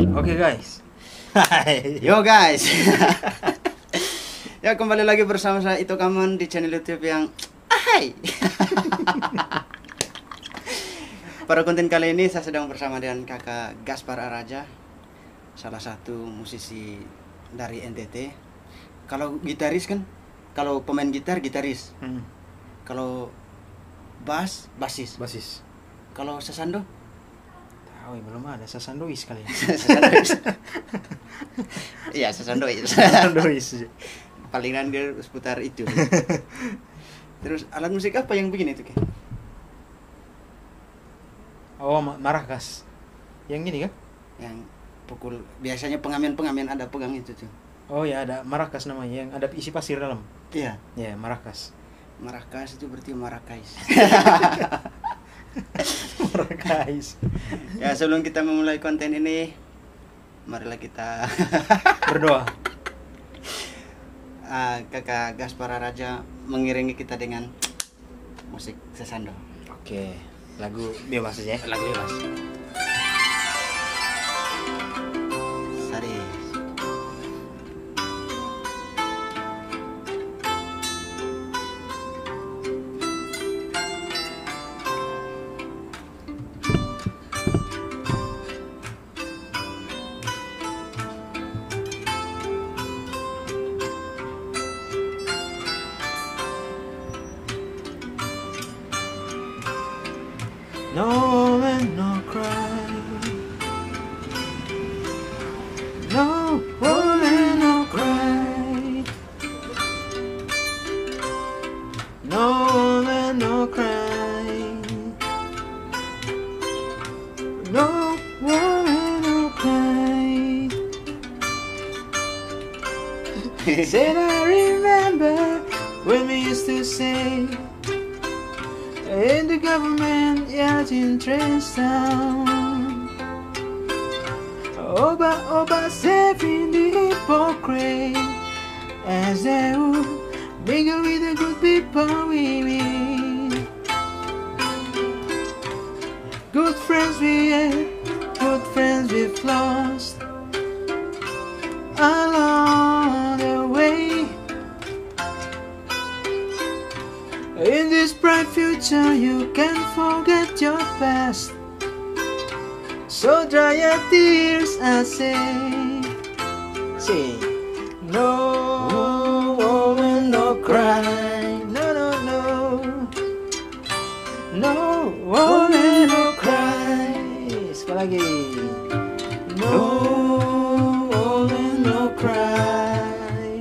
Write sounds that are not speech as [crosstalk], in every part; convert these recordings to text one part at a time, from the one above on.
Oke guys. Hai. Yo guys. ya kembali lagi bersama saya itu kamu di channel YouTube yang Hai. Pada konten kali ini saya sedang bersama dengan kakak Gaspar Araja, salah satu musisi dari NTT. Kalau gitaris kan, kalau pemain gitar gitaris, Hmm. kalau bass basis, Basis. kalau sesando Tahu ya, belum ada sasandois kali. sesandois. [laughs] Iya sesandois. [laughs] sasandois. palingan dia seputar itu [laughs] terus alat musik apa yang bikin itu Ki? Oh, ma- maracas. Yang gini kan? yang pukul biasanya pengamen pengamen ada pegang itu tuh Oh ya ada maracas namanya yang ada isi pasir dalam. iya Ya, maracas. marakas itu berarti marakais [laughs] maracas. ya sebelum kita memulai konten ini marilah kita [laughs] Berdoa. ah, kakak Gaspar Raja mengiringi kita dengan musik sesando Oke, lagu bebas aja ya. lagu bebas sound. Lagi. No woman, no cry.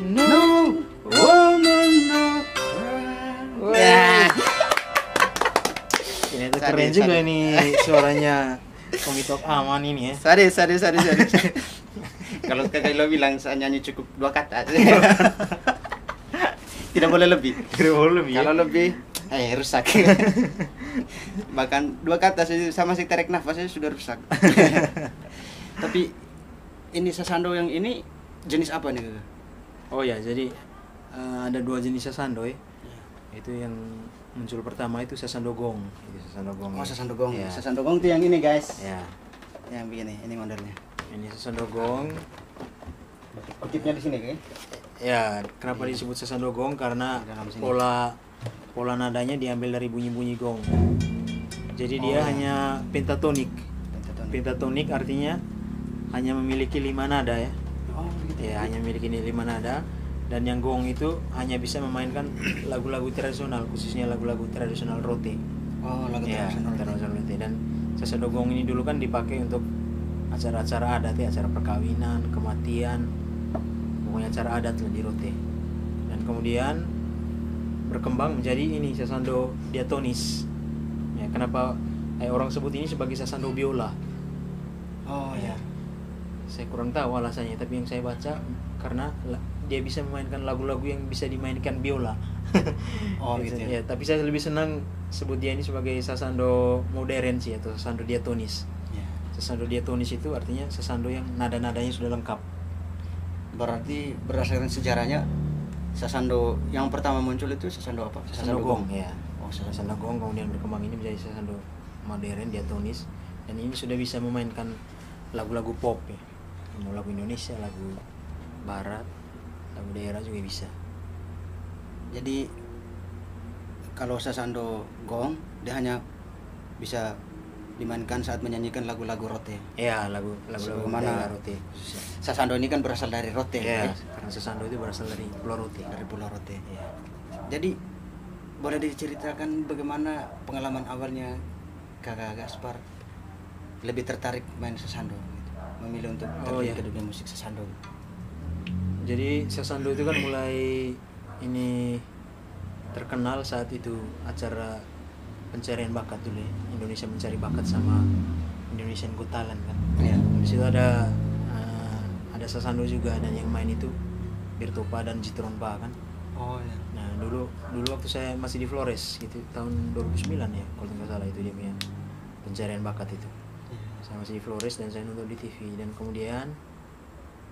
No woman, no cry. Ya. [laughs] Ini tuh keren juga sadis. [laughs] ini suaranya Komitok Aman ini ya. Sadis, sadis, sadis, sadis. [laughs] Kalau kakak lo bilang saya nyanyi cukup dua kata. Tidak boleh lebih. Keren lebih. Kalau lebih, eh rusak. Bahkan dua kata saja sama si tarik nafas saja sudah rusak. [laughs] Tapi ini sasando yang ini jenis apa nih? Oh ya, jadi eh, ada dua jenis sasando ya. Itu yang muncul pertama itu sasando gong. Itu sasando gong. Oh ya. sasando gong. Ya. Sasando gong itu yang ini guys. Ya. Yang begini, ini modelnya. Ini sasando gong. Kutipnya di sini kan? Ya, kenapa disebut sasando gong? Karena pola pola nadanya diambil dari bunyi-bunyi gong. Jadi dia Oh. hanya pentatonik. Pentatonik artinya hanya memiliki lima nada ya. Oh gitu. Ya, hanya memiliki lima nada dan yang gong itu hanya bisa memainkan lagu-lagu tradisional khususnya lagu-lagu tradisional rote. Oh lagu Ya, tradisional. tradisional rote dan sasando gong ini dulu kan dipakai untuk acara-acara adat ya, acara perkawinan, kematian, pokoknya acara adat lah di rote. Dan kemudian berkembang menjadi ini sasando diatonis. Ya, kenapa eh, orang sebut ini sebagai sasando biola? Oh ya. saya kurang tahu alasannya tapi yang saya baca karena dia bisa memainkan lagu-lagu yang bisa dimainkan biola [laughs] Oh gitu ya. ya tapi saya lebih senang sebut dia ini sebagai sasando modern sih atau sasando diatonis Ya. sasando diatonis itu artinya sasando yang nada-nadanya sudah lengkap Berarti berdasarkan sejarahnya Sasando yang pertama muncul itu Sasando apa? sasando gong ya Sasando sasando gong kemudian berkembang ini menjadi sasando modern diatonis dan ini sudah bisa memainkan lagu-lagu pop ya mau lagu Indonesia lagu Barat lagu daerah juga bisa Jadi kalau sasando gong dia hanya bisa dimainkan saat menyanyikan lagu-lagu rote. ya lagu lagu-lagu daerah Rote. Sasando ini kan berasal dari rote ya ya, karena sesando itu berasal dari Pulau Rote dari Pulau Rote. ya Jadi boleh diceritakan bagaimana pengalaman awalnya Kakak Gaspar lebih tertarik main sasando gitu. Memilih untuk Oh, terjun iya. ke dunia musik sasando. jadi sesando itu kan mulai ini terkenal saat itu acara pencarian bakat dulu ya. Indonesia mencari bakat sama Indonesian Got Talent kan Iya. di situ ada eh, ada sasando juga dan yang main itu Birtopa dan Jitron Pa kan Oh ya. Dulu dulu waktu saya masih di Flores gitu tahun 2009 ya kalau nggak salah itu dia punya pencarian bakat itu. Saya masih di Flores dan saya nonton di TV dan kemudian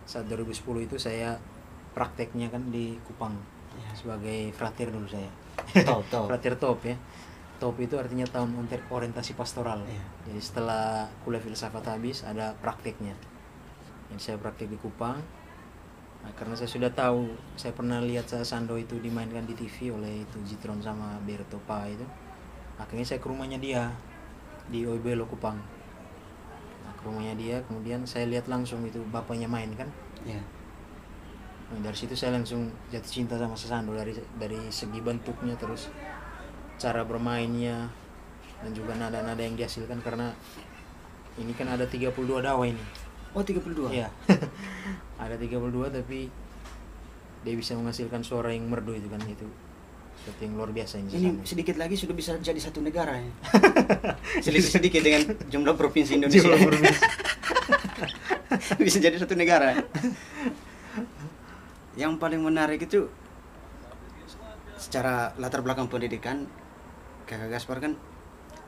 saat 2010 itu saya prakteknya kan di Kupang Iya. sebagai frater dulu saya. Top, top. [laughs] frater top ya. Top itu artinya tahun orientasi pastoral. Iya. jadi setelah kuliah filsafat habis ada prakteknya. Yang saya praktek di Kupang nah, karena saya sudah tahu saya pernah lihat saya Sando itu dimainkan di TV oleh itu Jitron sama Bertopa itu akhirnya saya ke rumahnya dia di Oibelo Kupang nah, ke rumahnya dia kemudian saya lihat langsung itu bapaknya main kan Iya. Nah, dari situ saya langsung jatuh cinta sama Sesando dari dari segi bentuknya terus cara bermainnya dan juga nada-nada yang dihasilkan karena ini kan ada 32 dawa ini. Oh 32. Iya. [laughs] ada 32 tapi dia bisa menghasilkan suara yang merdu itu kan itu sesuatu yang luar biasa ini. Ini sedikit lagi sudah bisa jadi satu negara ya. [laughs] sedikit sedikit dengan jumlah provinsi Indonesia. Jumlah provinsi. [laughs] bisa jadi satu negara. Yang paling menarik itu secara latar belakang pendidikan Kakak Gaspar kan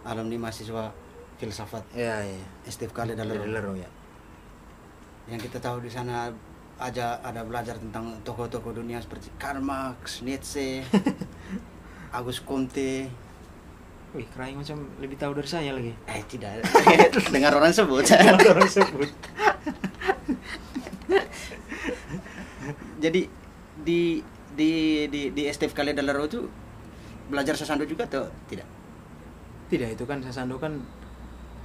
alumni mahasiswa filsafat Iya, iya. STF Kale Dari Dalero. Lero ya. Yang kita tahu di sana aja ada belajar tentang tokoh-tokoh dunia seperti Karl Marx, Nietzsche, [laughs] Agus Comte. Wih, Krai macam lebih tahu dari saya lagi. Eh tidak, [laughs] dengar orang sebut. [laughs] orang sebut. Jadi di di di di STF Kale Dalero itu belajar sasando juga atau tidak? Tidak, itu kan Sesando kan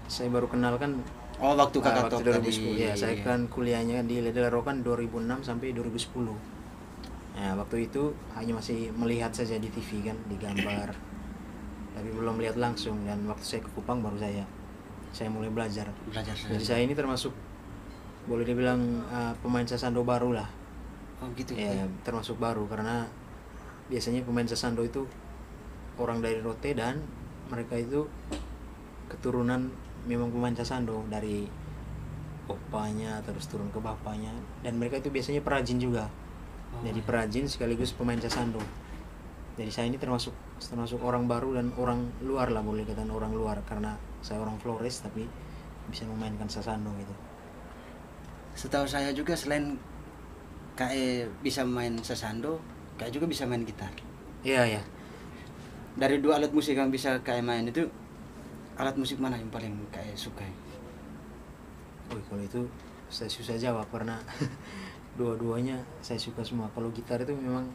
saya baru kenal kan Oh waktu kakak waktu top 2010 tadi. ya saya kan kuliahnya di Ledero kan 2006 sampai 2010 ya waktu itu hanya masih melihat saja di TV kan di gambar. Tapi belum lihat langsung. Dan waktu saya ke Kupang baru saya saya mulai belajar. Belajar jadi saya ini termasuk boleh dibilang uh, pemain sasando baru lah. Oh gitu. ya termasuk baru. Karena biasanya pemain sasando itu orang dari Rote dan mereka itu keturunan memang pemain sasando dari opanya terus turun ke bapaknya. Dan mereka itu biasanya perajin juga. Oh, jadi iya. perajin sekaligus pemain sasando jadi saya ini termasuk termasuk orang baru dan orang luar lah boleh katakan orang luar. Karena saya orang Flores tapi bisa memainkan sasando gitu. Setahu saya juga selain KE bisa main sasando, KE juga bisa main gitar. iya ya Dari dua alat musik yang bisa KE main itu alat musik mana yang paling KE suka? Wih, kalau itu saya susah jawab karena [laughs] dua-duanya saya suka semua. Kalau gitar itu memang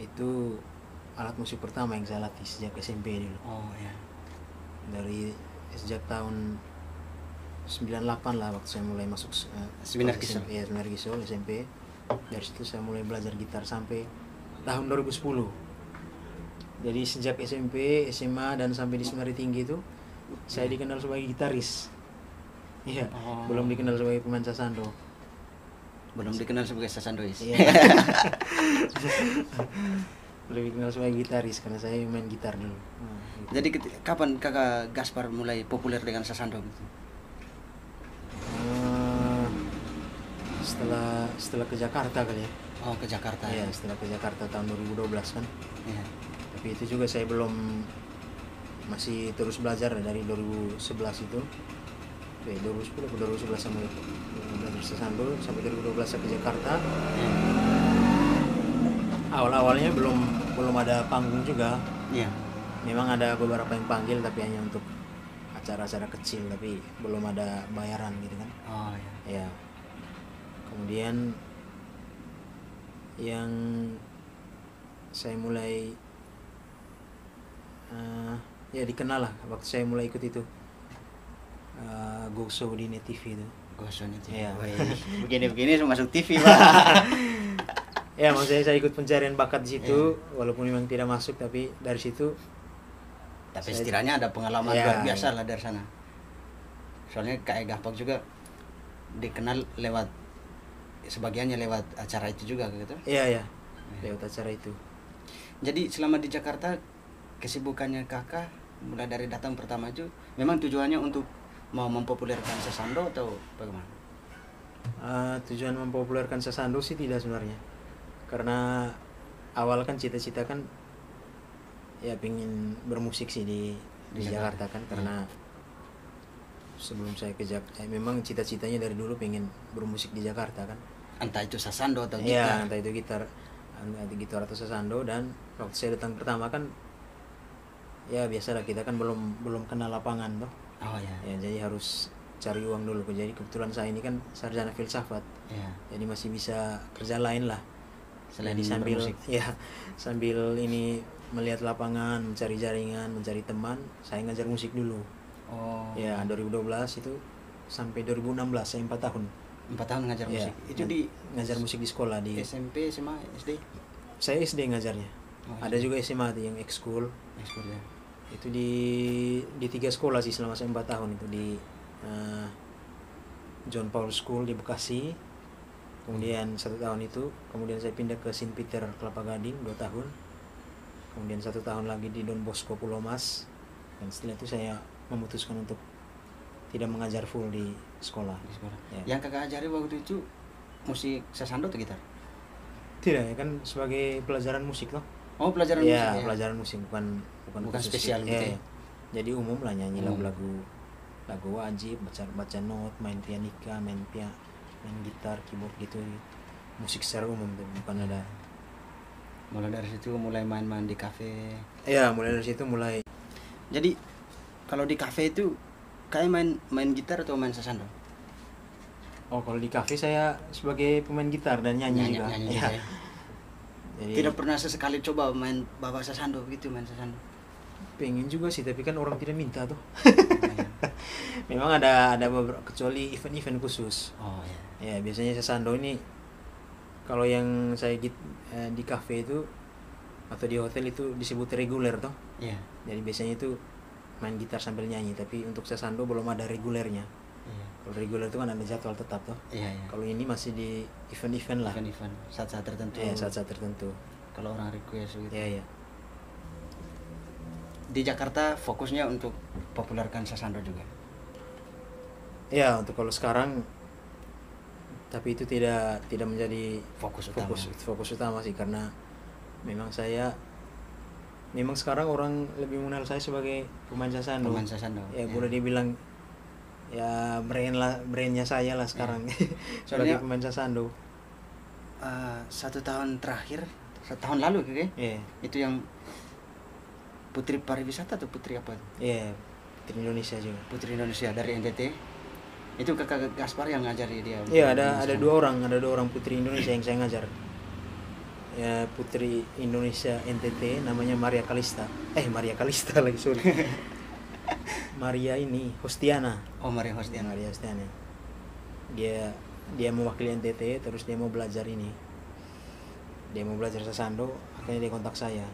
itu alat musik pertama yang saya latih sejak SMP dulu. Oh ya. Dari sejak tahun 98 lah waktu saya mulai masuk eh, Seminar Kisol. SMP, ya, seminar Kisol SMP. Dari situ saya mulai belajar gitar sampai tahun 2010. Jadi sejak SMP, SMA dan sampai di seminar tinggi itu saya dikenal sebagai gitaris. Iya, Oh. belum dikenal sebagai pemain sasando. Belum dikenal sebagai sasandois. Iya. [laughs] Lebih dikenal sebagai gitaris karena saya main gitar dulu. Nah, gitu. Jadi kapan kakak Gaspar mulai populer dengan sasando gitu? Eh, setelah setelah ke Jakarta kali ya. Oh ke Jakarta. Iya, setelah ke Jakarta tahun 2012 kan. Iya. Tapi itu juga saya belum masih terus belajar dari 2011 itu. Oke, 2010 ke 2011 saya mulai belajar sasando sampai 2012 saya ke Jakarta. Iya. Awal-awalnya belum belum ada panggung juga. Iya. Memang ada beberapa yang panggil tapi hanya untuk acara-acara kecil tapi belum ada bayaran gitu kan oh ya ya kemudian yang saya mulai eh, ya dikenal lah waktu saya mulai ikut itu. Uh, Go di Net TV itu. Gosong itu Iya. begini begini langsung masuk TV pak. [laughs] Ya maksudnya saya ikut pencarian bakat di situ walaupun memang tidak masuk tapi dari situ tapi Saya- setidaknya ada pengalaman Iya, luar biasa iya. lah dari sana. Soalnya kayak Gapak juga dikenal lewat sebagiannya lewat acara itu juga gitu. Iya ya lewat acara itu. Jadi selama di Jakarta kesibukannya kakak mulai dari datang pertama itu memang tujuannya untuk mau mempopulerkan sesando atau bagaimana? Eh, tujuan mempopulerkan sesando sih tidak sebenarnya. Karena awal kan cita-cita kan ya pingin bermusik sih di di Di Jakarta Jakarta. kan karena sebelum saya ke Jakarta memang cita-citanya dari dulu pengen bermusik di Jakarta kan. Entah itu sesando atau Iya, gitar. entah itu gitar, entah itu gitar atau sesando dan waktu saya datang pertama kan ya biasalah kita kan belum belum kenal lapangan toh. oh ya Ya jadi harus cari uang dulu. Jadi kebetulan saya ini kan sarjana filsafat. ya Jadi masih bisa kerja lain lah. selain Jadi sambil bermusik [laughs] ya sambil ini melihat lapangan, mencari jaringan, mencari teman, saya ngajar musik dulu. oh Ya 2012 itu sampai 2016 saya 4 tahun. empat tahun ngajar Ya, musik itu nga- di ngajar musik di sekolah di SMP SMA SD saya SD ngajarnya. Oh, Ada juga SMA tuh yang ekskul. ekskul ya Itu di di tiga sekolah sih selama saya 4 tahun itu di eh, John Paul School di Bekasi. Kemudian satu tahun itu, kemudian saya pindah ke Saint Peter Kelapa Gading dua tahun. Kemudian satu tahun lagi di Don Bosco Pulau Mas. Dan setelah itu saya memutuskan untuk tidak mengajar full di sekolah. di sekolah Ya. yang kakak ajari waktu itu musik sesando atau gitar Tidak ya kan sebagai pelajaran musik loh. Oh pelajaran ya, musik ya pelajaran musik bukan bukan, Bukan khusus spesial ya, gitu ya? ya. Jadi umum lah nyanyi lagu-lagu lagu wajib, baca baca not, main pianika, main pia, main gitar, keyboard gitu. Musik secara umum tuh, bukan ada. mulai dari situ mulai main-main di kafe Ya, mulai dari situ mulai jadi kalau di kafe itu kayak main main gitar atau main sesando Oh, kalau di kafe saya sebagai pemain gitar dan nyanyi, juga. nyanyi Ya. juga ya. Jadi tidak pernah sesekali coba main bawa sesando gitu main sesando pengen juga sih, tapi kan orang tidak minta tuh. [laughs] Memang ada ada beberapa kecuali event-event khusus. oh ya Ya biasanya sesando ini kalau yang saya git, eh, di cafe itu atau di hotel itu disebut reguler toh. iya Jadi biasanya itu main gitar sambil nyanyi, tapi untuk sesando belum ada regulernya. Iya Kalau reguler itu kan ada jadwal tetap toh. iya iya Kalau ini masih di event-event lah. event-event saat-saat tertentu Ya, saat-saat tertentu. kalau orang request gitu Ya, ya. di Jakarta fokusnya untuk populerkan sesando juga Ya, untuk kalau sekarang tapi itu tidak tidak menjadi fokus utama fokus fokus utama sih karena memang saya memang sekarang orang lebih mengenal saya sebagai pemain sasando. pemain sesando ya Iya. boleh dibilang ya brand lah brandnya saya lah sekarang. [laughs] Sebagai Soalnya- pemain sasando. Eh, satu tahun terakhir satu tahun lalu kayaknya. Ya itu yang putri pariwisata atau putri apa ya Putri Indonesia juga. Putri Indonesia dari NTT itu kakak Gaspar yang ngajari dia? Iya ada ada dua orang ada dua orang putri Indonesia yang saya ngajar. Ya putri Indonesia NTT namanya Maria Kalista eh Maria Kalista lagi sorry [laughs] Maria ini Hostiana. Oh Maria Hostian Maria Hostiana. Dia dia mewakili NTT terus dia mau belajar ini. Dia mau belajar sasando akhirnya dia kontak saya.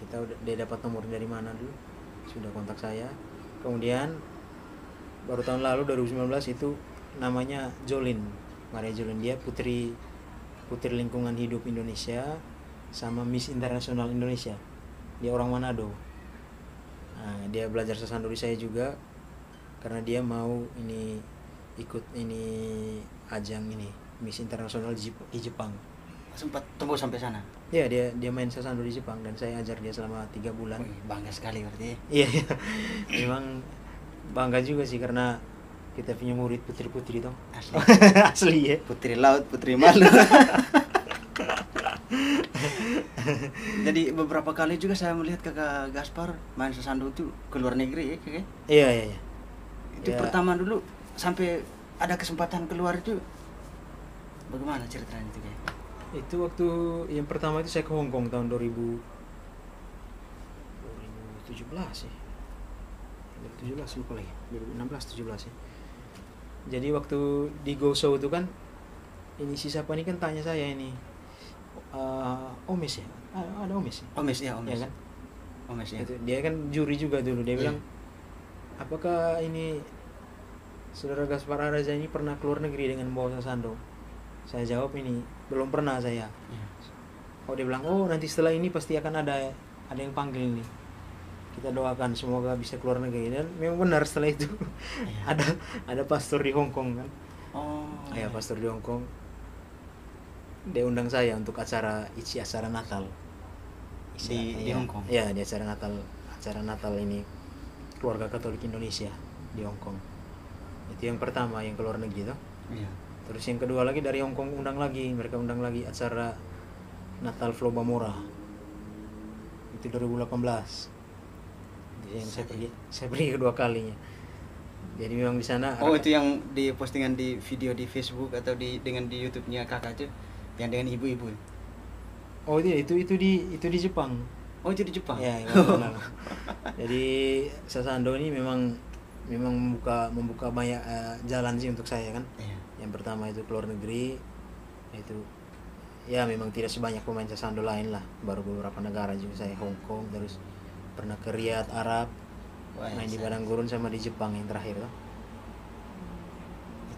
Kita udah dia dapat nomor dari mana dulu? Sudah kontak saya. Kemudian baru tahun lalu 2019 itu namanya Jolin. Maria Jolin. Dia putri putri lingkungan hidup Indonesia sama Miss Internasional Indonesia. Dia orang Manado nah, dia belajar sasando di saya juga karena dia mau ini ikut ini ajang ini Miss Internasional di Jep- di Jepang sempat tunggu sampai sana ya dia dia main sasando di Jepang dan saya ajar dia selama tiga bulan Wih, bangga sekali berarti Iya, iya. [laughs] memang bangga juga sih karena kita punya murid putri-putri toh. asli [laughs] Asli ya. putri laut putri malu [laughs] [laughs] Jadi beberapa kali juga saya melihat kakak Gaspar main sasando itu ke luar negeri ya kakak. iya iya iya Itu Ya. pertama dulu sampai ada kesempatan keluar itu bagaimana ceritanya itu kakak? itu waktu yang pertama itu saya ke Hong Kong tahun 2000 2017 ya 2017 lupa lagi 2016 17 ya jadi waktu di Go Show itu kan ini si siapa ini kan tanya saya ini eh, Omes ya ada, ada Omes ya Omes ya Omes. Iya kan Omes ya. Itu, dia kan juri juga dulu dia Iya. bilang apakah ini saudara Gaspar Araja ini pernah keluar negeri dengan bawa sasando saya jawab ini belum pernah saya Iya. oh dia bilang oh nanti setelah ini pasti akan ada ada yang panggil nih kita doakan semoga bisa keluar negeri dan memang benar setelah itu Iya. [laughs] ada ada pastor di Hong Kong kan Oh. ya pastor di Hong Kong dia undang saya untuk acara isi acara Natal. Di- di ya, Hong Kong? ya di acara Natal acara Natal ini keluarga Katolik Indonesia di Hong Kong. Itu yang pertama yang keluar negeri tuh. Iya. terus yang kedua lagi dari Hong Kong undang lagi mereka undang lagi acara Natal Flow Bamora itu 2018 yang saya pergi saya pergi kedua kalinya. Jadi memang di sana Oh itu yang di postingan di video di Facebook atau di dengan di YouTube-nya kakak itu yang dengan ibu-ibu. oh itu itu itu di itu di Jepang Oh itu di Jepang. [laughs] ya kenal. jadi Sasando ini memang memang membuka membuka banyak eh, jalan sih untuk saya kan Iya. yang pertama itu keluar negeri itu ya memang tidak sebanyak pemain sasando lain lah baru beberapa negara juga saya Hong Kong terus pernah ke Riyadh Arab Wah, main di Padang Gurun sama di Jepang yang terakhir tuh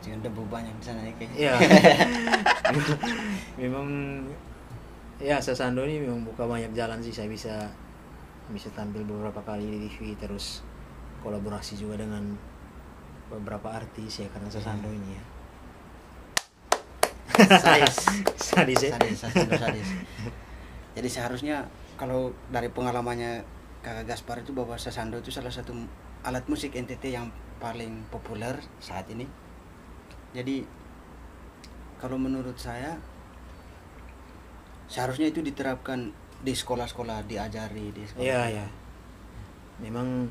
Yang debu banyak di sana ya kayaknya. ya [laughs] memang ya sasando ini memang buka banyak jalan sih saya bisa bisa tampil beberapa kali di TV terus kolaborasi juga dengan beberapa artis ya karena sasando ini ya Sadis. [laughs] sadis ya Sadis, sadis, sadis. Jadi seharusnya kalau dari pengalamannya kakak Gaspar itu bahwa sasando itu salah satu alat musik NTT yang paling populer saat ini. Jadi kalau menurut saya seharusnya itu diterapkan di sekolah-sekolah diajari di sekolah. Iya ya. Memang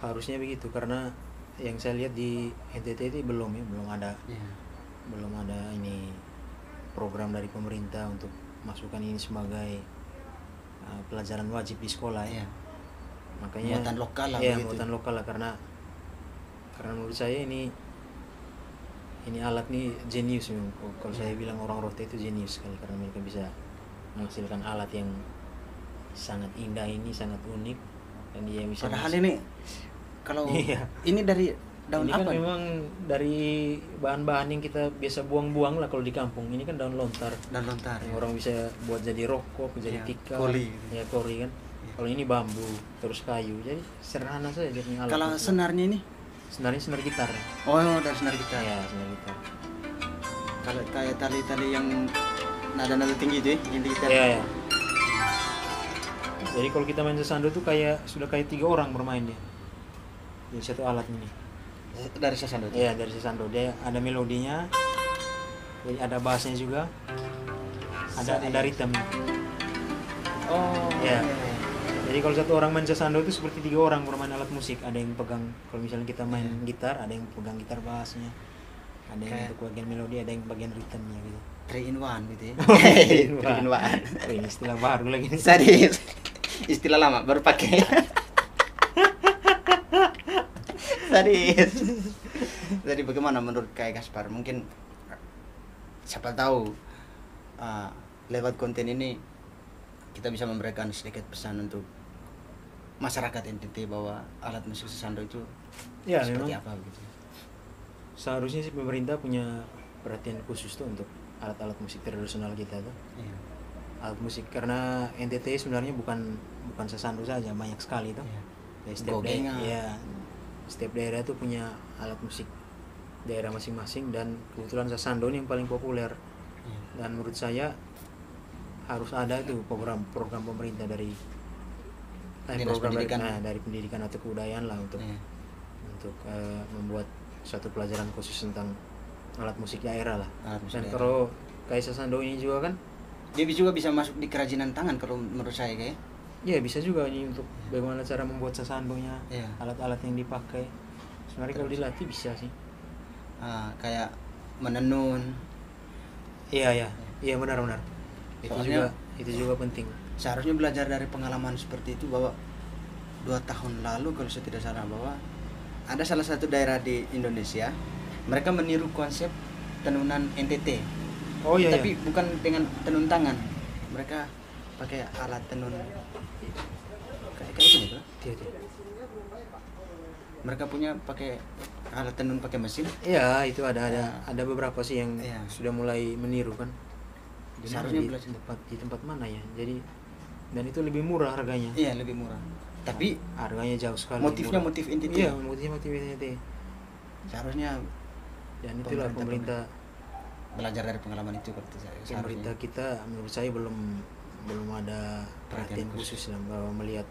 harusnya begitu karena yang saya lihat di NTT itu belum ya, belum ada Iya. belum ada ini program dari pemerintah untuk masukkan ini sebagai uh, pelajaran wajib di sekolah ya. Iya. Makanya Muatan lokal lah Iya, muatan lokal lah karena karena menurut saya ini ini alat nih jenius memang. Kalau- saya bilang orang rote itu jenius sekali karena mereka bisa menghasilkan alat yang sangat indah ini sangat unik dan dia bisa Padahal ini kalau [laughs] Iya. ini dari daun ini kan apa? nih? memang dari bahan-bahan yang kita biasa buang-buang lah kalau di kampung ini kan daun lontar Daun lontar. yang orang bisa buat jadi rokok jadi Iya, tikar koli. ya kori kan Iya. kalau ini bambu terus kayu jadi sederhana saja punya alat Kalau senarnya ini senarnya senar gitar Oh, dari senar kita. ya senar gitar Kalau kayak tali-tali yang nada-nada tinggi itu ya, yang di gitar. ya, ya. jadi kalau kita main sesando tuh kayak sudah kayak tiga orang bermain dia di satu alat ini Dari sasando itu. Iya dari sesando dia ada melodinya, jadi ada bassnya juga, ada Sorry. ada ritme. Oh. Iya. iya. Jadi kalau satu orang main sesando itu seperti tiga orang bermain alat musik. Ada yang pegang kalau misalnya kita main Iya. gitar, ada yang pegang gitar bassnya, ada yang Kayak- untuk bagian melodi, ada yang bagian ritmenya gitu. Three in one gitu ya. [laughs] Oh, Three in one. Oh, ini istilah baru lagi. [laughs] Sadis. Istilah lama baru pakai. [laughs] Sadis. Jadi bagaimana menurut kayak Gaspar? Mungkin siapa tahu uh, lewat konten ini kita bisa memberikan sedikit pesan untuk masyarakat NTT bahwa alat musik sesando itu Ya seperti memang apa gitu. seharusnya sih pemerintah punya perhatian khusus tuh untuk alat-alat musik tradisional kita tuh. Iya. alat musik karena NTT sebenarnya bukan bukan sesando saja banyak sekali tuh Iya. Dari setiap Gogengan. daerah ya setiap daerah tuh punya alat musik daerah masing-masing dan kebetulan sasando ini yang paling populer Iya. dan menurut saya harus ada tuh program program pemerintah dari eh, Dinas program dari, pendidikan. nah, dari pendidikan atau kebudayaan lah untuk Iya. untuk eh, membuat suatu pelajaran khusus tentang alat musik daerah lah. Alat musik dan daerah. kalau kayak sasando ini juga kan? Dia juga bisa masuk di kerajinan tangan kalau menurut saya kayak. Ya bisa juga ini untuk bagaimana cara membuat sasandonya Iya. alat-alat yang dipakai. Sebenarnya kalau dilatih bisa sih. Ah, kayak menenun. Iya iya. Iya. Benar benar. Itu juga itu juga penting seharusnya belajar dari pengalaman seperti itu bahwa dua tahun lalu kalau saya tidak salah bahwa ada salah satu daerah di Indonesia mereka meniru konsep tenunan NTT oh iya tapi iya. bukan dengan tenun tangan mereka pakai alat tenun kayak kayak gini Iya, iya. mereka punya pakai alat tenun pakai mesin Iya, itu ada ada Ya. ada beberapa sih yang Iya. sudah mulai meniru kan. Seharusnya di belajar. tempat di tempat mana ya? Jadi dan itu lebih murah harganya. iya lebih murah tapi harganya jauh sekali. motifnya murah. motif NTT Iya, motifnya motif NTT. seharusnya Dan itulah Pemerintah- pemerintah belajar dari pengalaman itu kalau saya pemerintah kita menurut saya belum belum ada perhatian Perhatian khusus. khusus lah bahwa melihat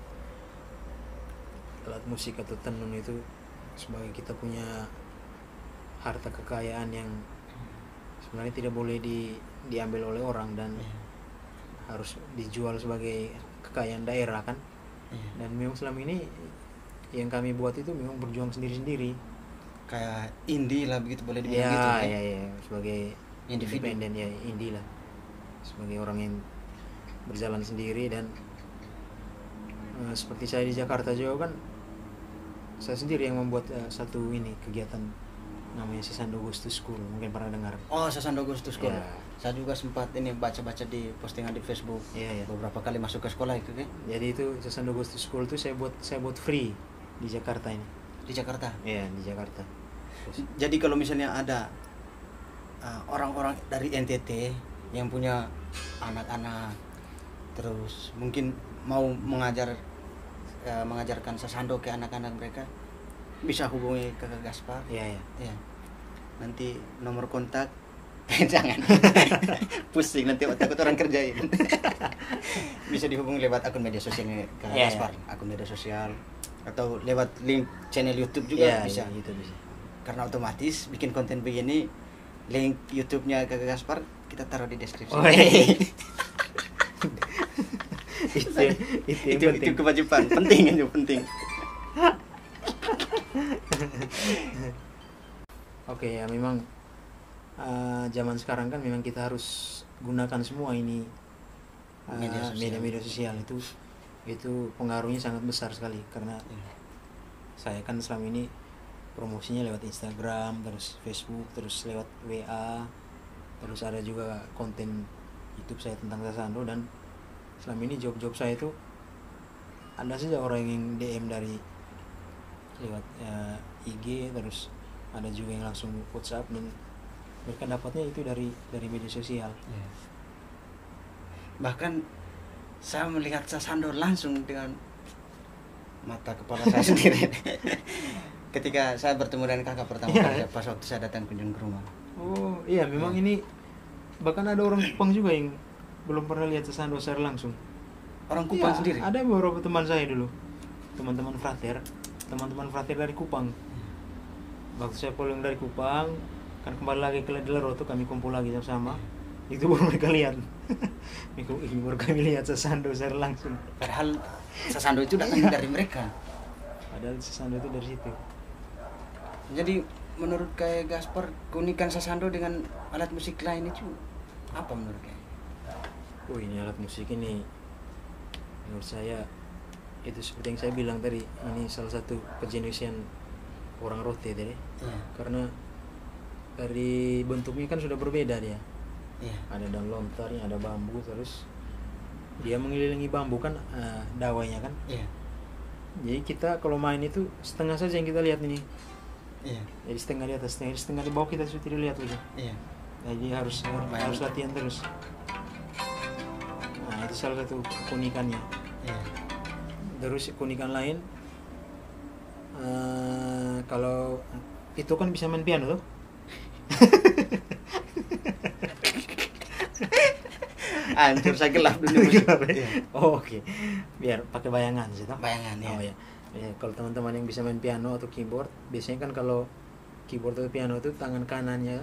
alat musik atau tenun itu sebagai kita punya harta kekayaan yang sebenarnya tidak boleh di diambil oleh orang dan Iya. Harus dijual sebagai kekayaan daerah kan Iya. dan memang selama ini yang kami buat itu memang berjuang sendiri-sendiri kayak indie lah begitu boleh dibilang ya gitu kan? ya ya sebagai Individu. independen ya indie lah sebagai orang yang berjalan sendiri dan eh, seperti saya di Jakarta juga kan saya sendiri yang membuat eh, satu ini kegiatan namanya Sisando Ghost to School mungkin pernah dengar Oh, Sasando Ghost to School. Ya. Saya juga sempat ini baca-baca di postingan di Facebook. Iya, iya. Beberapa kali masuk ke sekolah itu kan jadi itu Sisando Ghost to School itu saya buat saya buat free di Jakarta ini di Jakarta. Iya di Jakarta Terus- Jadi kalau misalnya ada uh, orang-orang dari NTT yang punya anak-anak terus mungkin mau mengajar uh, mengajarkan Sasando ke anak-anak mereka bisa hubungi ke Gaspar. iya iya Ya. Nanti nomor kontak. [laughs] Jangan. [laughs] Pusing nanti takut orang kerjain [laughs] bisa dihubungi lewat akun media sosialnya ke Iya, Gaspar. akun media sosial. Atau lewat link channel YouTube juga Iya, bisa. iya, gitu bisa. Karena otomatis bikin konten begini link YouTube-nya ke Gaspar kita taruh di deskripsi. Oh, iya. itu itu, yang itu, penting. itu kewajiban. Penting itu penting Oke ya memang eh, zaman sekarang kan memang kita harus gunakan semua ini eh, Media sosial. media-media sosial itu itu pengaruhnya sangat besar sekali karena saya kan selama ini promosinya lewat Instagram terus Facebook terus lewat WA terus ada juga konten YouTube saya tentang Sasando dan selama ini job-job saya itu ada saja orang yang DM dari lewat eh, IG terus ada juga yang langsung WhatsApp dan mereka dapatnya itu dari dari media sosial. Bahkan saya melihat Sasando langsung dengan mata kepala saya [laughs] sendiri. Ketika saya bertemu dengan kakak pertama Iya. kali pas waktu saya datang kunjung ke rumah. Oh iya memang Iya. ini bahkan ada orang Kupang juga yang belum pernah lihat Sasando secara langsung. Orang Kupang Iya, sendiri? ada beberapa teman saya dulu. Teman-teman frater. Teman-teman frater dari Kupang waktu saya pulang dari Kupang kan kembali lagi ke Ladilaroto kami kumpul lagi sama itu baru mereka lihat. [laughs] Itu ini baru kami lihat Sasando secara langsung. Padahal Sasando itu datang Iya. dari mereka. Padahal Sasando itu dari situ. Jadi menurut kayak Gaspar keunikan Sasando dengan alat musik lain itu apa menurut kayak? Oh ini alat musik ini. Menurut saya itu seperti yang saya bilang tadi ini salah satu kejenusian orang rote tadi iya. Karena dari bentuknya kan sudah berbeda dia. Iya. Ada daun lontarnya ada bambu terus dia mengelilingi bambu kan eh, dawainya kan. Iya. Jadi kita kalau main itu setengah saja yang kita lihat ini. Iya. Jadi setengah di atas setengah setengah di bawah kita sudah tidak lihat lagi. Iya. Jadi harus Main. harus latihan terus. Nah itu salah satu keunikannya. Iya. Terus keunikan lain eh, kalau itu kan bisa main piano tuh. [laughs] Hancur saya gelap Gelap ya? Iya. oh, oke. Biar pakai bayangan sih toh. Bayangan ya oh ya Ya, kalau teman-teman yang bisa main piano atau keyboard biasanya kan kalau keyboard atau piano itu tangan kanannya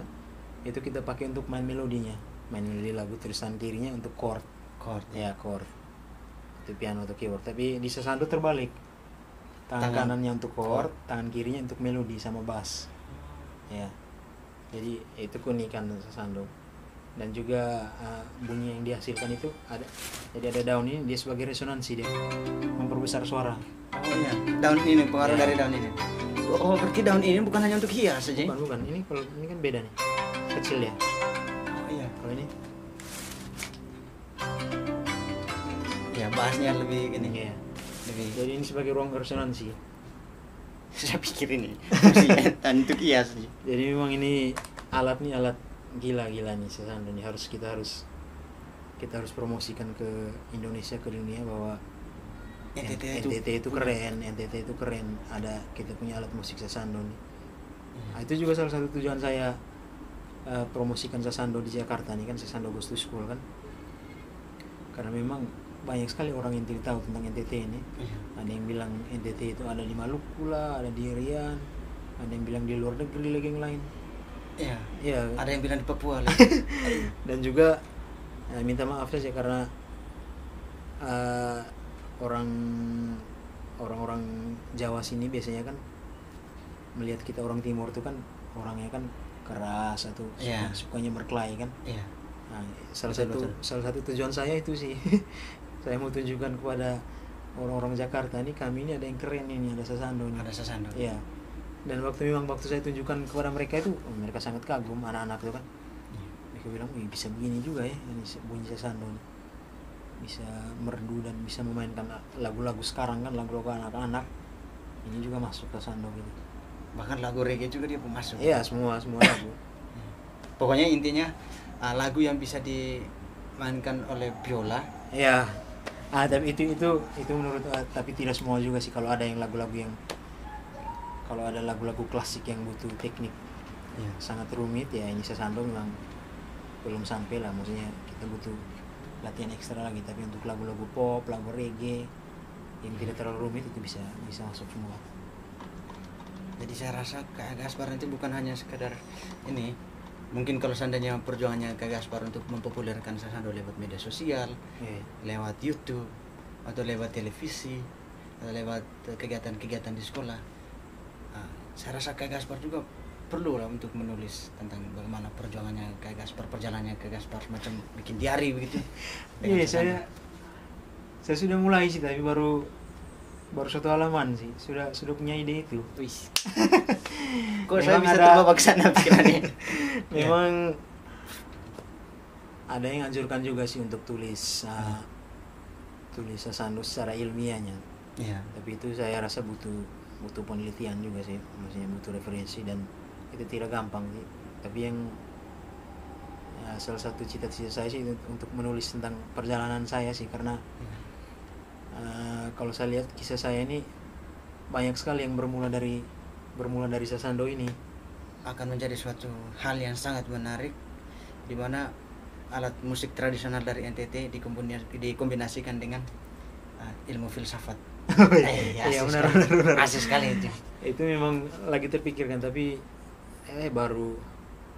itu kita pakai untuk main melodinya. Main melodi lagu tangan kirinya untuk chord. Chord ya. Chord. Itu piano atau keyboard. Tapi di sesando terbalik tangan, Tangan- kanannya untuk chord tangan kirinya untuk melodi sama bass. Ya. Jadi itu keunikan sesando dan juga uh, bunyi yang dihasilkan itu ada jadi ada daun ini dia sebagai resonansi dia. Memperbesar suara. Oh iya. Daun ini pengaruh Ya. dari daun ini. Oh berarti daun ini bukan hanya untuk hias saja bukan bukan. Ini kalau ini kan beda nih. Kecil ya. Oh iya. Kalau ini? Ya bahasnya lebih gini ya lebih jadi ini sebagai ruang resonansi. [laughs] Saya pikir ini. [laughs] Hias saja jadi memang ini alat nih alat gila-gila nih nih harus kita harus kita harus promosikan ke Indonesia ke dunia bahwa NTT N- itu NTT itu keren NTT itu keren. Ada kita punya alat musik sesando nih. Iya. Nah, itu juga salah satu tujuan saya eh, promosikan sesando di Jakarta nih. Kan sesando Ghost to School kan. Karena memang banyak sekali orang yang tidak tahu tentang NTT ini Iya. ada yang bilang NTT itu ada di Maluku lah ada di Rian ada yang bilang di luar negeri lagi yang lain Iya. ya ada yang bilang di Papua lagi [laughs] dan juga eh, minta maaf saja karena eh, orang orang-orang Jawa sini biasanya kan melihat kita orang Timur tuh kan orangnya kan keras atau Iya. sukanya berkelahi kan iya Nah, salah Betul, satu betul. salah satu tujuan saya itu sih [laughs] saya mau tunjukkan kepada orang-orang Jakarta ini kami ini ada yang keren ini ada sesando nih ada sesando Iya. Dan waktu memang waktu saya tunjukkan kepada mereka itu oh, mereka sangat kagum anak-anak itu kan. Iya. Mereka bilang, "Wih, bisa begini juga ya ini bunyi sesando nih." Bisa merdu dan bisa memainkan lagu-lagu sekarang kan lagu-lagu anak-anak. Ini juga masuk ke sando gitu. bahkan lagu reggae juga dia masuk Iya, semua semua lagu. [laughs] pokoknya intinya ah, lagu yang bisa dimainkan oleh biola Iya. Ah, tapi itu itu itu menurut ah, tapi tidak semua juga sih kalau ada yang lagu-lagu yang kalau ada lagu-lagu klasik yang butuh teknik Iya. sangat rumit ya ini sesando memang belum sampai lah. Maksudnya kita butuh latihan ekstra lagi tapi untuk lagu-lagu pop lagu reggae yang tidak terlalu rumit itu bisa bisa masuk semua. Jadi saya rasa Gaspar itu bukan hanya sekedar ini mungkin kalau seandainya perjuangannya Kak Gaspar untuk mempopulerkan sesando lewat media sosial Iya. lewat YouTube atau lewat televisi atau lewat eh, kegiatan-kegiatan di sekolah ah, saya rasa Kak Gaspar juga perlu lah untuk menulis tentang bagaimana perjuangannya Kak Gaspar perjalanannya Kak Gaspar macam bikin diary begitu [laughs] iya sesando. saya saya sudah mulai sih tapi baru baru satu halaman sih sudah sudah punya ide itu [laughs] Kok saya bisa ada- terbawa ke sana pikirannya? [laughs] memang ada yang anjurkan juga sih untuk tulis uh, tulis sesando secara ilmiahnya. Iya. tapi itu saya rasa butuh butuh penelitian juga sih. Maksudnya butuh referensi dan itu tidak gampang sih. Tapi yang ya, salah satu cita-cita saya sih untuk menulis tentang perjalanan saya sih. Karena eh, kalau saya lihat kisah saya ini banyak sekali yang bermula dari bermula dari Sasando ini akan menjadi suatu hal yang sangat menarik di mana alat musik tradisional dari NTT dikombina- dikombinasikan dengan uh, ilmu filsafat. [laughs] Eh, Iya, asik benar, sekali. benar, benar. Asik sekali itu. itu memang lagi terpikirkan tapi eh baru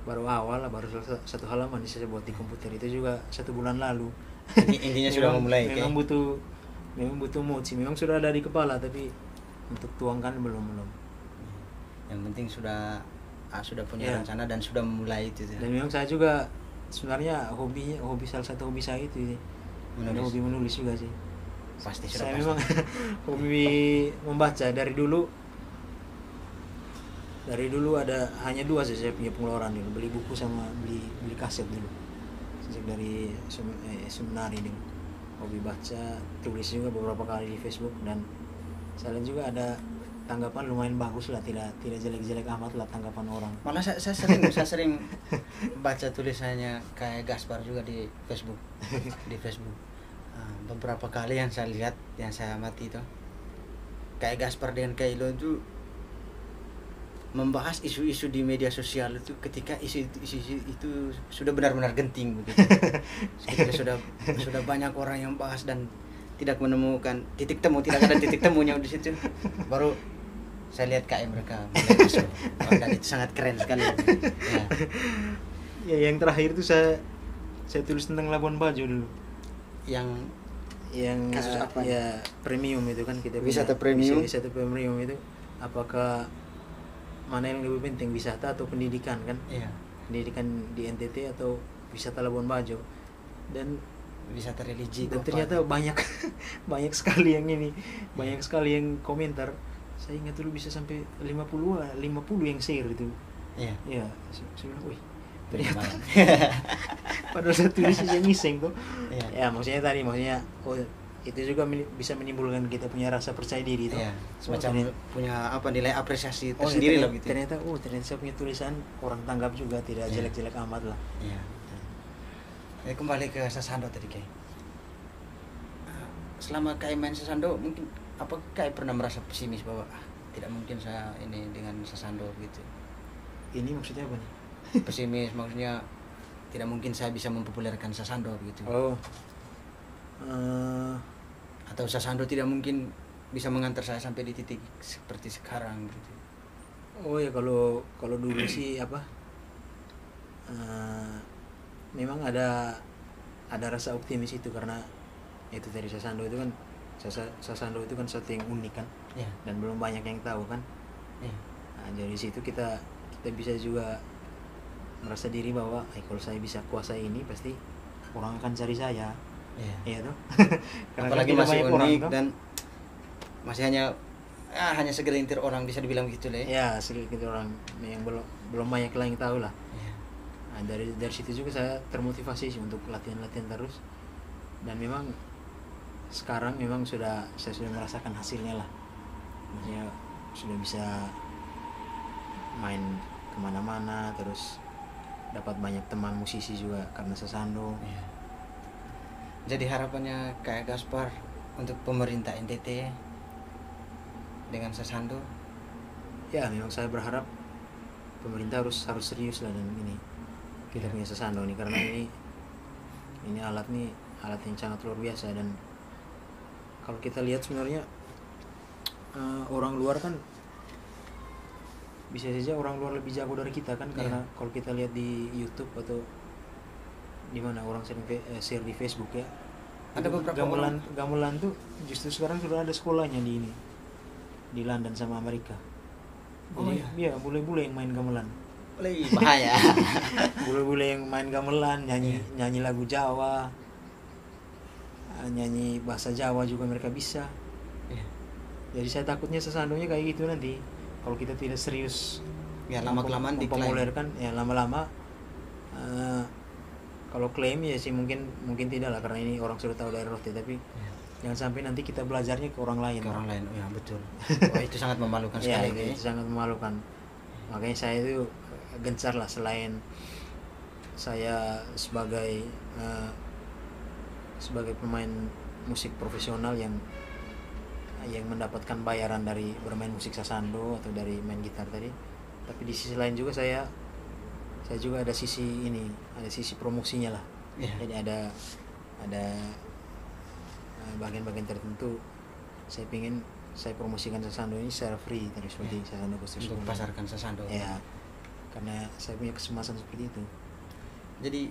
baru awal lah baru satu, halaman saya buat di komputer itu juga satu bulan lalu Inti- intinya [laughs] sudah memulai, memang Kay. butuh memang butuh mood sih memang sudah ada di kepala tapi untuk tuangkan belum belum Yang penting sudah ah, sudah punya Iya. rencana dan sudah memulai itu. dan memang saya juga sebenarnya hobinya hobi salah satu hobi saya itu sih ada Menulis. hobi menulis juga sih Pasti sudah saya pasti. memang [laughs] hobi membaca dari dulu dari dulu ada hanya dua sih saya punya pengeluaran dulu beli buku sama beli beli kaset dulu sejak dari eh, seminari dulu hobi baca tulis juga beberapa kali di Facebook dan saya lihat juga ada tanggapan lumayan bagus lah tidak tidak jelek-jelek amat lah tanggapan orang Malah saya, saya sering saya sering baca tulisannya kayak Gaspar juga di Facebook di Facebook. Ah, beberapa kali yang saya lihat yang saya amati itu kayak Gaspar dengan Kailo itu membahas isu-isu di media sosial itu ketika isu, isu itu sudah benar-benar genting begitu. Ketika sudah sudah banyak orang yang bahas dan tidak menemukan titik temu, tidak ada titik temunya di situ. Baru saya lihat kayak mereka. Oh, [laughs] dan itu sangat keren sekali. Ya. [laughs] ya yang terakhir itu saya saya tulis tentang Labuan Bajo dulu yang yang Kasus apa? ya premium itu kan kita Wisata punya. premium. wisata premium itu apakah mana yang lebih penting wisata atau pendidikan kan iya pendidikan di NTT atau wisata Labuan Bajo dan wisata religi dan ternyata banyak [laughs] banyak sekali yang ini banyak sekali yang komentar saya ingat dulu bisa sampai 50 lah, 50 yang share itu iya ya saya bilang wih ternyata padahal saya tulis saya ngiseng tuh Iya. ya maksudnya tadi maksudnya oh itu juga bisa menimbulkan kita punya rasa percaya diri itu Iya, semacam ternyata- punya apa nilai apresiasi oh, tersendiri ternyata, lah gitu. ternyata oh ternyata saya punya tulisan orang tanggap juga tidak Iya. jelek-jelek amat lah Iya. Eh, kembali ke Sasando tadi Kai. Ah, Selama Kai main Sasando mungkin apa Kai pernah merasa pesimis bahwa ah, tidak mungkin saya ini dengan Sasando gitu. ini maksudnya apa nih Pesimis maksudnya tidak mungkin saya bisa mempopulerkan Sasando gitu. oh Eh, Atau Sasando tidak mungkin bisa mengantar saya sampai di titik seperti sekarang gitu. Oh ya kalau kalau dulu sih apa? eh, memang ada ada rasa optimis itu karena itu dari Sasando itu kan Sasando itu kan satu yang unik kan Ya. dan belum banyak yang tahu kan. Iya. Nah, dari situ kita kita bisa juga merasa diri bahwa eh, kalau saya bisa kuasai ini pasti orang akan cari saya. Iya. Iya [laughs] tuh. Apalagi kita masih banyak orang, unik toh. dan masih hanya ah, hanya segelintir orang bisa dibilang gitu lah ya. ya sedikit orang yang belum belum banyak yang tahu lah. Iya. Nah, dari dari situ juga saya termotivasi sih untuk latihan-latihan terus dan memang sekarang memang sudah saya sudah merasakan hasilnya lah maksudnya sudah bisa main ke mana-mana terus dapat banyak teman musisi juga karena sesando Iya. Jadi harapannya kayak Gaspar untuk pemerintah NTT dengan Sasando. ya memang saya berharap pemerintah harus harus serius lah dan ini kita Iya. punya sesando nih karena ini ini alat nih alat yang sangat luar biasa dan kalau kita lihat sebenarnya eh, orang luar kan bisa saja orang luar lebih jago dari kita kan karena Iya. kalau kita lihat di YouTube atau di mana orang sering eh, share di Facebook ya Ada beberapa gamelan gamelan tuh justru sekarang sudah ada sekolahnya di ini di London sama Amerika Oh, jadi iya? iya bule-bule yang main gamelan [laughs] bahaya. bule-bule yang main gamelan nyanyi Iya. nyanyi lagu Jawa nyanyi bahasa Jawa juga mereka bisa Iya. jadi saya takutnya sesandonya kayak gitu nanti kalau kita tidak serius Ya lama kelamaan diklaim. mempopulerkan ya lama-lama eh, kalau klaim ya sih mungkin mungkin tidak lah karena ini orang sudah tahu dari roti tapi Iya. jangan sampai nanti kita belajarnya ke orang lain Ke orang lain, ya betul. [laughs] Oh, itu sangat memalukan ya sekali. itu, Kai. itu sangat memalukan makanya saya itu gencar lah selain saya sebagai eh, sebagai pemain musik profesional yang yang mendapatkan bayaran dari bermain musik sasando atau dari main gitar tadi. Tapi di sisi lain juga saya saya juga ada sisi ini ada sisi promosinya lah. Iya. jadi ada ada eh, bagian-bagian tertentu. Saya pingin saya promosikan sasando ini secara free tadi seperti sasando Gusti Untuk pasarkan Sasando. ya karena saya punya kesemasan seperti itu. Jadi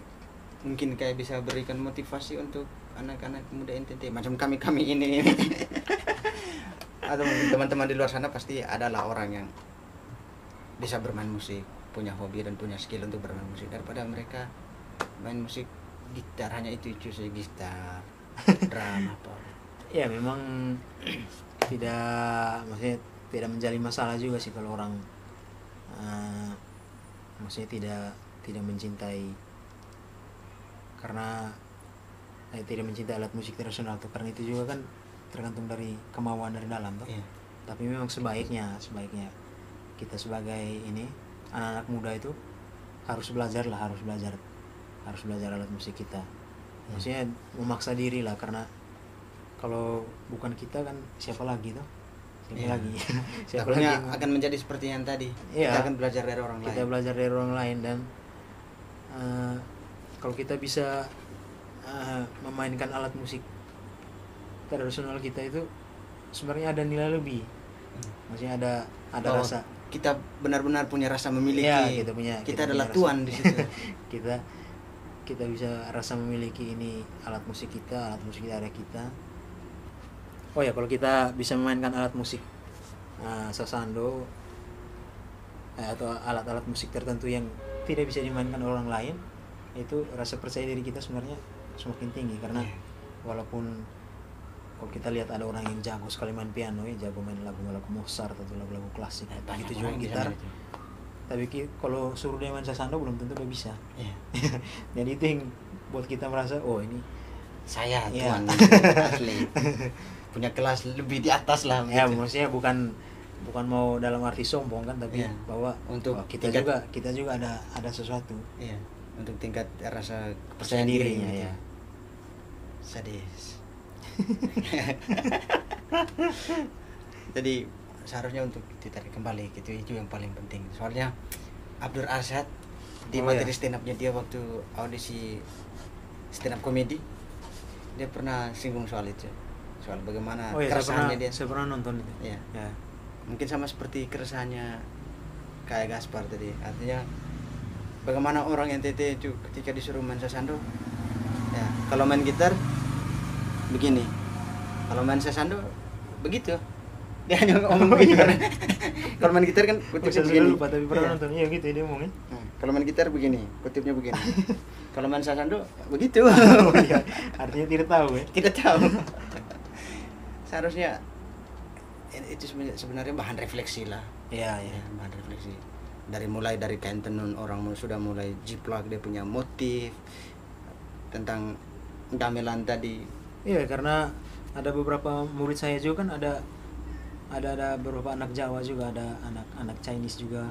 mungkin kayak bisa berikan motivasi untuk anak-anak muda NTT macam kami-kami ini. [laughs] Atau teman-teman di luar sana pasti adalah orang yang bisa bermain musik, punya hobi dan punya skill untuk bermain musik daripada mereka main musik gitar hanya itu itu saja gitar, drum [laughs] apa. ya memang tidak maksudnya tidak menjadi masalah juga sih kalau orang eh, maksudnya tidak tidak mencintai karena eh, tidak mencintai alat musik tradisional tuh karena itu juga kan tergantung dari kemauan dari dalam tuh Iya. tapi memang sebaiknya sebaiknya kita sebagai ini anak-anak muda itu harus belajar lah harus belajar harus belajar alat musik kita maksudnya memaksa diri lah karena kalau bukan kita kan siapa lagi tuh siapa Iya. lagi [laughs] siapa Takutnya yang- akan menjadi seperti yang tadi. Iya. Kita akan belajar dari orang kita lain. belajar dari orang lain dan eh, kalau kita bisa eh, memainkan alat musik tradisional kita itu sebenarnya ada nilai lebih maksudnya ada ada rasa kita benar-benar punya rasa memiliki. Iya, kita punya kita, kita adalah punya tuan di situ. [laughs] kita kita bisa rasa memiliki ini alat musik kita alat musik daerah kita oh ya kalau kita bisa memainkan alat musik uh, sasando eh, atau alat-alat musik tertentu yang tidak bisa dimainkan orang lain itu rasa percaya diri kita sebenarnya semakin tinggi karena Iya. walaupun kalau kita lihat ada orang yang jago sekali main piano ya jago main lagu-lagu Mozart atau lagu-lagu klasik Banyak begitu juga orang bisa gitar itu. tapi kalau suruh dia main sasando belum tentu dia bisa Iya. [laughs] jadi itu yang buat kita merasa oh ini saya Iya. tuan [laughs] asli punya kelas lebih di atas lah ya gitu. maksudnya bukan bukan mau dalam arti sombong kan tapi Iya. bahwa Untuk oh, kita tingkat- juga kita juga ada ada sesuatu Iya, untuk tingkat rasa percaya dirinya gitu. ya. Sadis. [laughs] Jadi seharusnya untuk ditarik kembali gitu itu yang paling penting. Soalnya Abdur Arsyad di Oh, materi iya. stand upnya dia waktu audisi stand up komedi dia pernah singgung soal itu soal bagaimana oh ya saya pernah keresahannya dia. saya pernah nonton itu. Iya. ya mungkin sama seperti keresahannya kayak Gaspar tadi. Artinya bagaimana orang NTT itu ketika disuruh main sasando? Ya kalau main gitar begini. Kalau main sasando begitu. [laughs] Dia hanya ngomong begitu. kan [laughs] kalau main gitar kan Oh, kutipnya begini. lupa tapi pernah Iya. nonton. Iya gitu dia ngomongin Nah, kalau main gitar begini kutipnya begini. [laughs] Kalau main sasando begitu. Oh, iya. artinya tidak tahu ya? Tidak tahu. Seharusnya ini- itu sebenarnya- bahan refleksi lah. Iya ya iya. Bahan refleksi dari mulai dari kain tenun orang sudah mulai jiplak dia punya motif tentang gamelan tadi. Iya karena ada beberapa murid saya juga kan ada ada ada beberapa anak Jawa juga ada anak anak Chinese juga.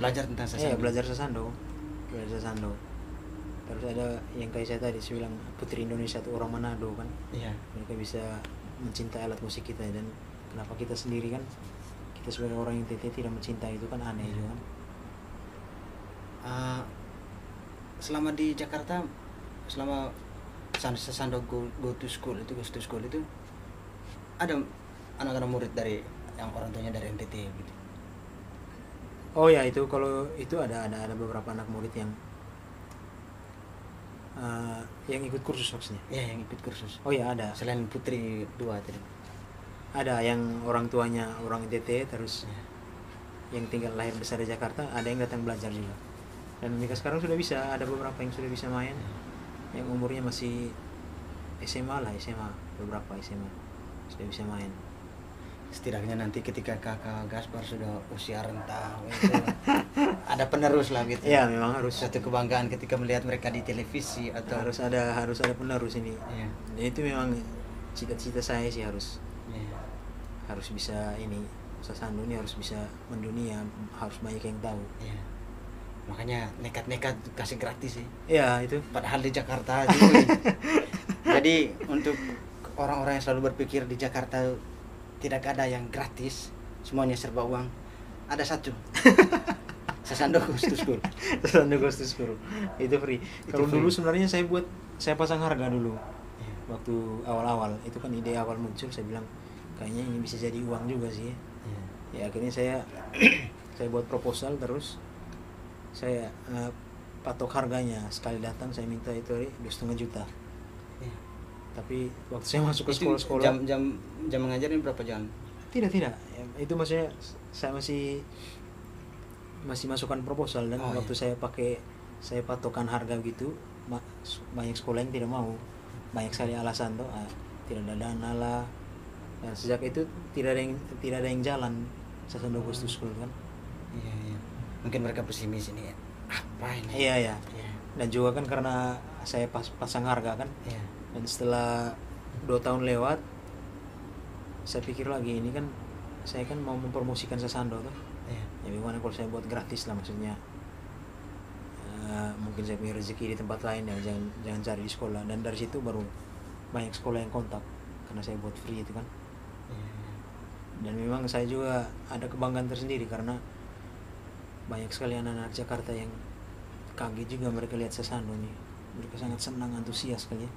Belajar tentang Iya sasando belajar sasando. Belajar sasando. Terus ada yang kayak saya tadi saya bilang putri Indonesia itu orang Manado kan. Iya. Mereka bisa mencintai alat musik kita dan kenapa kita sendiri kan kita sebagai orang yang TT tidak mencintai itu kan aneh juga kan. Eh, selama di Jakarta selama san- sasando go, go to school itu go to school itu ada anak-anak murid dari yang orang tuanya dari NTT gitu. Oh ya itu kalau itu ada ada ada beberapa anak murid yang eh, yang ikut kursus maksudnya? Ya yang ikut kursus. Oh ya ada. Selain putri dua tadi ada yang orang tuanya orang NTT terus Ya. yang tinggal lahir besar di Jakarta ada yang datang belajar juga. Dan mereka sekarang sudah bisa ada beberapa yang sudah bisa main. Yang umurnya masih SMA lah SMA beberapa SMA sudah bisa main. Setidaknya nanti ketika kakak Gaspar sudah usia renta [laughs] ada penerus lah gitu. Ya memang harus. Suatu kebanggaan ketika melihat mereka di televisi atau harus ada harus ada penerus ini. Iya. dan itu memang cita-cita saya sih harus Iya. harus bisa ini Sasando ini harus bisa mendunia harus banyak yang tahu. Iya. makanya nekat-nekat kasih gratis sih. Ya itu. Padahal di Jakarta aja. [laughs] Jadi untuk orang-orang yang selalu berpikir di Jakarta tidak ada yang gratis semuanya serba uang ada satu. Sasando School Sasando School itu free. Kalau dulu sebenarnya saya buat saya pasang harga dulu. Waktu awal-awal itu kan ide awal muncul saya bilang kayaknya ini bisa jadi uang juga sih ya. Iya. ya akhirnya saya [clears throat] saya buat proposal terus saya eh, patok harganya sekali datang saya minta itu dua setengah juta Iya. tapi waktu saya masuk ke sekolah-sekolah jam jam jam mengajarnya berapa jam tidak tidak Ya, itu maksudnya saya masih masih masukkan proposal dan Oh, waktu iya. saya pakai saya patokan harga gitu banyak sekolah yang tidak mau banyak sekali alasan tuh ah, tidak ada dana lah. Dan sejak itu tidak ada yang tidak ada yang jalan Sasando Ghost to School kan? Iya iya. Mungkin mereka pesimis ini apa ini? Iya ya iya. Dan juga kan karena saya pas pasang harga kan? Iya. Dan setelah dua tahun lewat saya pikir lagi ini kan saya kan mau mempromosikan Sasando tuh. Iya. Ya bagaimana kalau saya buat gratis lah maksudnya Eh, mungkin saya punya rezeki di tempat lain ya jangan jangan cari di sekolah dan dari situ baru banyak sekolah yang kontak karena saya buat free itu kan iya. dan memang saya juga ada kebanggaan tersendiri karena banyak sekali anak-anak Jakarta yang kaget juga mereka lihat Sasando nih mereka sangat senang antusias kali ya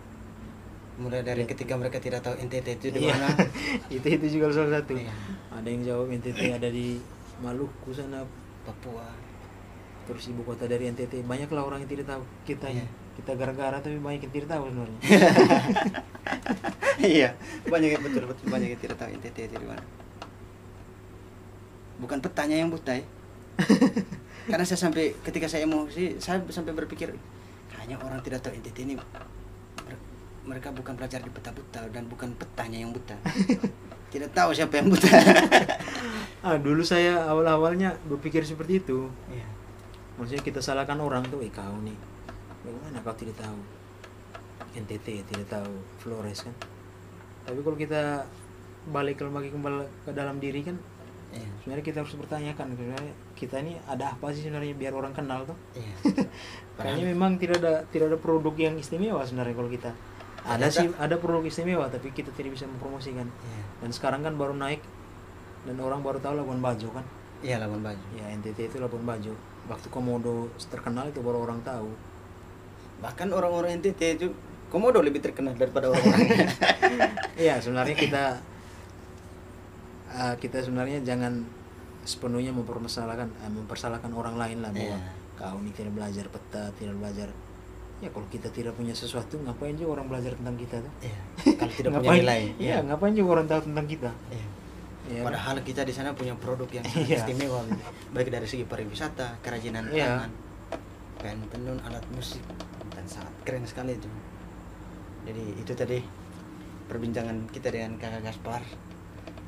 mulai dari Iya. ketika mereka tidak tahu NTT itu di Iya. mana [laughs] itu itu juga salah satu Iya. ada yang jawab NTT ada di Maluku sana Papua terus ibu kota dari NTT banyaklah orang yang tidak tahu kita Iya. kita gara-gara tapi banyak yang tidak tahu sebenarnya. [laughs] Iya banyak yang betul betul banyak yang tidak tahu NTT di mana. Bukan petanya yang buta ya. [laughs] Karena saya sampai ketika saya emosi saya sampai berpikir hanya orang tidak tahu NTT ini mer- mereka bukan belajar di peta buta dan bukan petanya yang buta. [laughs] Tidak tahu siapa yang buta. Ah dulu saya awal-awalnya berpikir seperti itu. Iya. Maksudnya kita salahkan orang tuh eh kau nih. Bagaimana kau tidak tahu? NTT tidak tahu. Flores kan? Tapi kalau kita balik lagi kembali ke dalam diri kan? Iya. sebenarnya kita harus bertanyakan sebenarnya kita ini ada apa sih sebenarnya biar orang kenal tuh? Iya. [laughs] kayaknya memang tidak ada tidak ada produk yang istimewa sebenarnya kalau kita. Ada sih ada produk istimewa tapi kita tidak bisa mempromosikan. Iya. dan sekarang kan baru naik dan orang baru tahu Labuan Bajo kan? Iya lawan baju. ya NTT itu Labuan Bajo waktu Komodo terkenal itu baru orang tahu Bahkan orang-orang NTT itu komodo lebih terkenal daripada orang-orang. [laughs] Iya sebenarnya kita eh, kita sebenarnya jangan sepenuhnya mempermasalahkan eh, mempersalahkan orang lain lah bahwa Iya. kau ini tidak belajar peta tidak belajar ya kalau kita tidak punya sesuatu ngapain juga orang belajar tentang kita tuh Iya. [laughs] Kalau tidak punya nilai. iya ngapain juga orang tahu tentang kita Iya. Iya kan? Padahal kita di sana punya produk yang sangat Iya. istimewa, baik dari segi pariwisata, kerajinan Iya. tangan, kain tenun, alat musik, dan sangat keren sekali itu. Jadi itu tadi perbincangan kita dengan Kakak Gaspar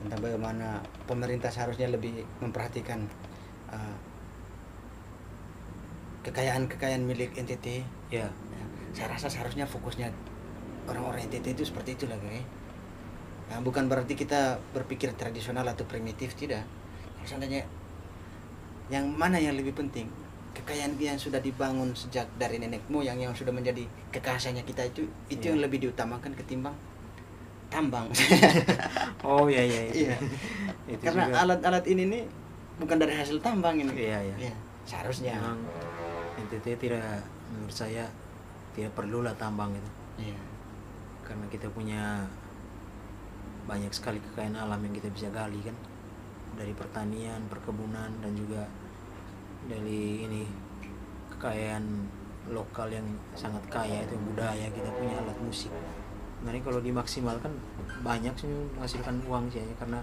tentang bagaimana pemerintah seharusnya lebih memperhatikan uh, kekayaan-kekayaan milik NTT. ya Ya, saya rasa seharusnya fokusnya orang-orang NTT itu seperti itulah guys. Nah, bukan berarti kita berpikir tradisional atau primitif tidak. Kalau seandainya yang mana yang lebih penting kekayaan yang sudah dibangun sejak dari nenek moyang yang sudah menjadi kekhasannya kita itu itu Iya. yang lebih diutamakan ketimbang tambang. [laughs] oh iya iya. Iya. itu Karena alat-alat ini nih bukan dari hasil tambang ini. Iya, iya. Seharusnya. memang NTT tidak menurut saya tidak perlulah tambang itu Iya. karena kita punya banyak sekali kekayaan alam yang kita bisa gali kan dari pertanian, perkebunan dan juga dari ini kekayaan lokal yang sangat kaya itu budaya kita punya alat musik. Nah ini kalau dimaksimalkan banyak sih menghasilkan uang sih ya karena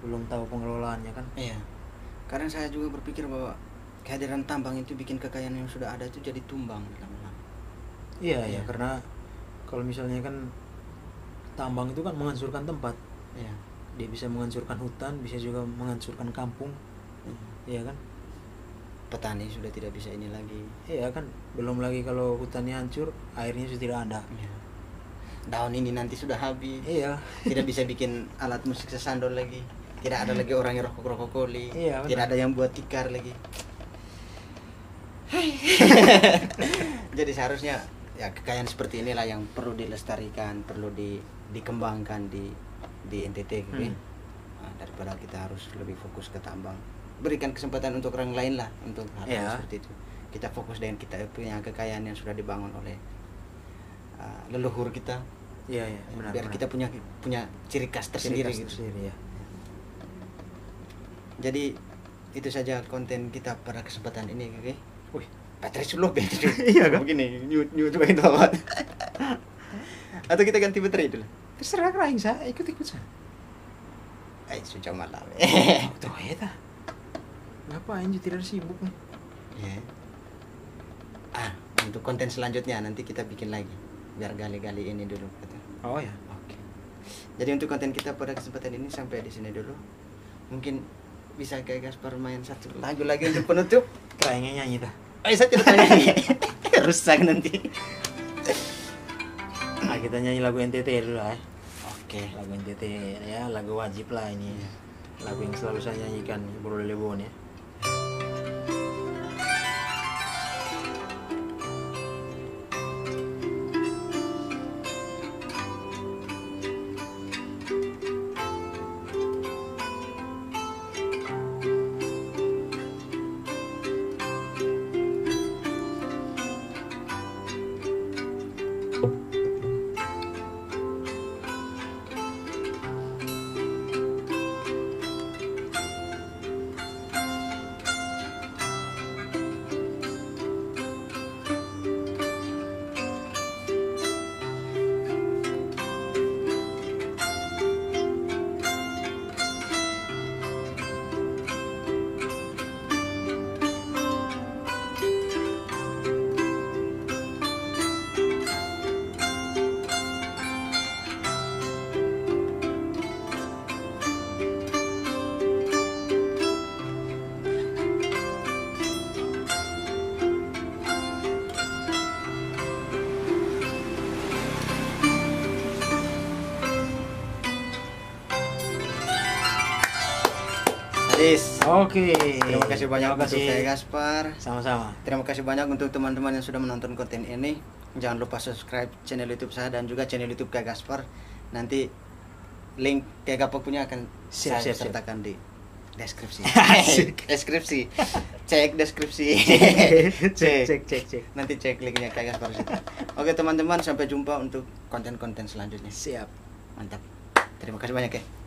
belum tahu pengelolaannya kan. Iya. Karena saya juga berpikir bahwa kehadiran tambang itu bikin kekayaan yang sudah ada itu jadi tumbang lama-lama. Iya Iya. ya karena kalau misalnya kan tambang itu kan menghancurkan tempat. Iya. Dia bisa menghancurkan hutan, bisa juga menghancurkan kampung, Iya. iya kan? Petani sudah tidak bisa ini lagi. Iya kan, belum lagi kalau hutannya hancur, airnya sudah tidak ada. Iya. Daun ini nanti sudah habis. Iya. Tidak bisa bikin alat musik sesandol lagi. Tidak ada lagi orang yang rokok-rokok koli. Iya, benar. Tidak ada yang buat tikar lagi. [laughs] Jadi seharusnya ya kekayaan seperti inilah yang perlu dilestarikan, perlu di, dikembangkan di di NTT gitu ya. Hmm. Nah, daripada kita harus lebih fokus ke tambang. Berikan kesempatan untuk orang lain lah untuk hal Iya. seperti itu. Kita fokus dengan kita punya kekayaan yang sudah dibangun oleh uh, leluhur kita. Iya, iya, benar. biar benar. kita punya punya ciri khas tersendiri Ciri khas gitu. tersendiri, ya. Jadi itu saja konten kita pada kesempatan ini, oke? Wih, Baterai sudah bed Iya kan? Begini, nyu nyu coba itu amat. Atau kita ganti baterai dulu. Terserah keraing saya, ikut-ikut saya. Eh, sudah malam. Oh, tuh ya. Ngapain juga tidak sibuk nih? Ya. Ah, untuk konten selanjutnya nanti kita bikin lagi. Biar gali-gali ini dulu. Oh ya. Oke. Jadi untuk konten kita pada kesempatan ini sampai di sini dulu. Mungkin bisa kayak Gaspar main satu lagu lagi untuk penutup. Keraingnya nyanyi ta. Oh, saya tidak tanya. [laughs] Rusak nanti. Ah, kita nyanyi lagu NTT dulu lah. ya. Oke. Lagu NTT ya, lagu wajib lah ini. Lagu yang selalu saya nyanyikan Bro Lebon ya. Oke. Terima kasih banyak Terima kasih. untuk Kak Gaspar. Sama-sama. Terima kasih banyak untuk teman-teman yang sudah menonton konten ini. Jangan lupa subscribe channel YouTube saya dan juga channel YouTube Kak Gaspar. Nanti link Kak Gaspar punya akan Siap, saya siap, siap. sertakan di deskripsi. [laughs] Deskripsi. Cek deskripsi. [laughs] cek cek cek cek. Nanti cek linknya Kak Gaspar situ. Oke teman-teman sampai jumpa untuk konten-konten selanjutnya. Siap. Mantap. Terima kasih banyak ya.